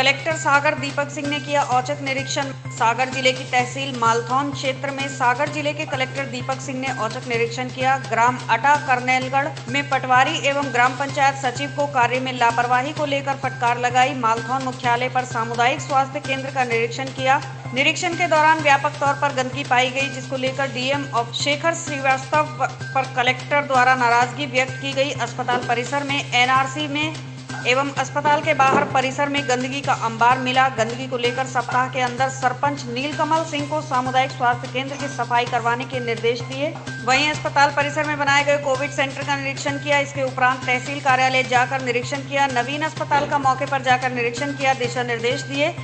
Collector सागर दीपक सिंह ने किया औचक निरीक्षण। सागर ज़िले की तहसील मालथौन क्षेत्र में सागर ज़िले के कलेक्टर दीपक सिंह ने औचक निरीक्षण किया। ग्राम अटा करनेलगढ़ में पटवारी एवं ग्राम पंचायत सचिव को कार्य में लापरवाही को लेकर फटकार लगाई। मालथौन मुख्यालय पर सामुदायिक स्वास्थ्य केंद्र का निरीक्षण किया। निरीक्षण के दौरान व्यापक तौर पर गंदगी पाई गई, जिसको लेकर डीएम ऑफ़ शेखर श्रीवास्तव पर कलेक्टर द्वारा नाराज़गी व्यक्त की गई। अस्पताल परिसर में एनआरसी में एवं अस्पताल के बाहर परिसर में गंदगी का अंबार मिला। गंदगी को लेकर सप्ताह के अंदर सरपंच नीलकमल सिंह को सामुदायिक स्वास्थ्य केंद्र की सफ़ाई करवाने के निर्देश दिए। वहीं अस्पताल परिसर में बनाए गए कोविड सेंटर का निरीक्षण किया। इसके उपरांत तहसील कार्यालय जाकर निरीक्षण किया। नवीन अस्पताल का मौके पर जाकर निरीक्षण किया, दिशा निर्देश दिए।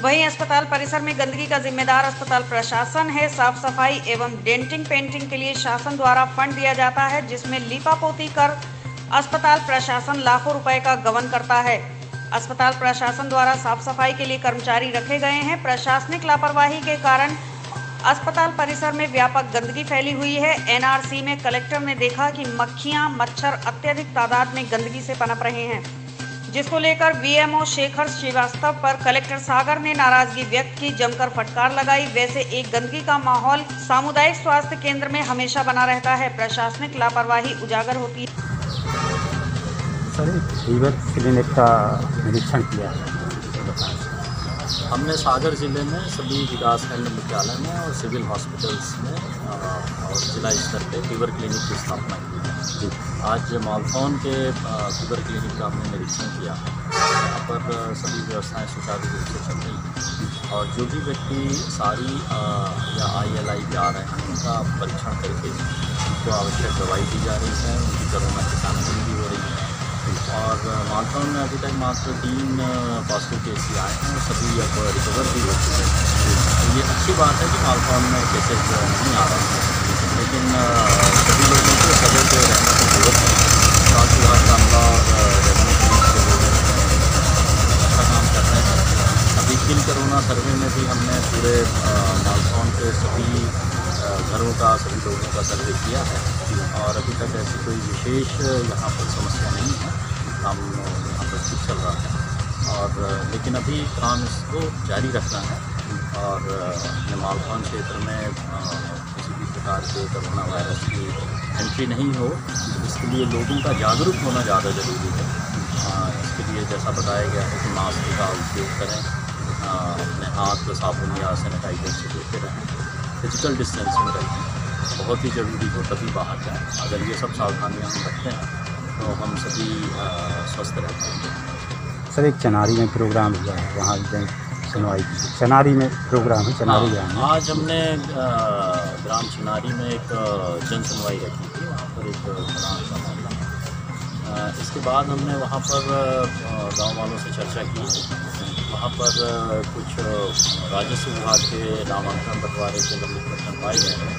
वहीं अस्पताल परिसर में गंदगी का जिम्मेदार अस्पताल प्रशासन है। साफ़ सफ़ाई एवं डेंटिंग पेंटिंग के लिए शासन द्वारा फंड दिया जाता है, जिसमें लीपापोती कर अस्पताल प्रशासन लाखों रुपए का गबन करता है। अस्पताल प्रशासन द्वारा साफ़ सफ़ाई के लिए कर्मचारी रखे गए हैं। प्रशासनिक लापरवाही के कारण अस्पताल परिसर में व्यापक गंदगी फैली हुई है। एनआरसी में कलेक्टर ने देखा कि मक्खियाँ, मच्छर अत्यधिक तादाद में गंदगी से पनप रहे हैं। जिसको लेकर वीएमओ शेखर श्रीवास्तव पर कलेक्टर सागर ने नाराज़गी व्यक्त की। जमकर फटकार लगाई। वैसे एक गंदगी का माहौल सामुदायिक स्वास्थ्य केंद्र में हमेशा बना रहता है। प्रशासनिक लापरवाही उजागर होती है। सर फीवर क्लिनिक का निरीक्षण किया है। हमने सागर ज़िले में सभी विकासखंड मुख्यालय में और सिविल हॉस्पिटल्स में और जिला स्तर पे फीवर क्लिनिक की स्थापना की है। आज मालथौन के फीवर क्लिनिक का हमने निरीक्षण किया। यहाँ पर सभी व्यवस्थाएँ सुचारू रूप से चल रही और जो भी व्यक्ति सारी या आई एल आई आ रहे हैं, उनका परीक्षण करके उनको आवश्यक दवाई दी जा रही है। उनकी कोरोना की सैंपलिंग भी हो रही है। और मालथौन में अभी तक मात्र तीन पॉजिटिव केस ही आए हैं और सभी अब रिकवर भी हो चुके हैं। तो ये अच्छी बात है कि मालथौन में केसेस नहीं आ रहे हैं। लेकिन सभी लोगों को सजग रहने की ज़रूरत है। स्वास्थ्य विभाग का अमला और रेवेन्यू पुलिस के लोग अच्छा काम कर रहे हैं। अभी किल कोरोना सर्वे में भी हमने पूरे मालथौन के सभी घरों का, सभी लोगों का सर्वे किया है। और अभी तक ऐसी कोई विशेष यहाँ पर समस्या नहीं है। काम यहाँ पर ठीक चल रहा है। और, लेकिन अभी काम इसको जारी रखना है। और मालथौन क्षेत्र में किसी भी प्रकार के कोरोना वायरस की एंट्री नहीं हो, इसके लिए लोगों का जागरूक होना ज़्यादा ज़रूरी है। इसके लिए जैसा बताया गया है कि मास्क का उपयोग करें अपने हाथ को साबुन या सैनिटाइजर से धोते रहें। फ़िज़िकल डिस्टेंसिंग रखें। बहुत ही ज़रूरी हो तभी बाहर जाएँ। अगर ये सब सावधानियाँ हम रखते हैं तो हम सभी स्वस्थ रहते हैं। सर एक चनारी में प्रोग्राम हुआ है वहाँ सुनवाई की चनारी में प्रोग्राम है चनारी ग्राम में। हाँ, आज हमने ग्राम चनारी में एक जन सुनवाई रखी थी वहाँ पर एक ग्राम का मामला। इसके बाद हमने वहाँ पर गाँव वालों से चर्चा की। वहाँ पर कुछ राजस्व विभाग के नामांकन बंटवारे के लंबित प्रश्न पाए गए हैं।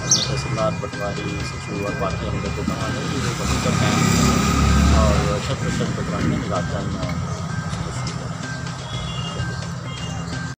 उनमें तहसीलदार, पटवारी, सचिव और बाकी हमलोग को बनाने है और शत प्रतिशत में निराकरण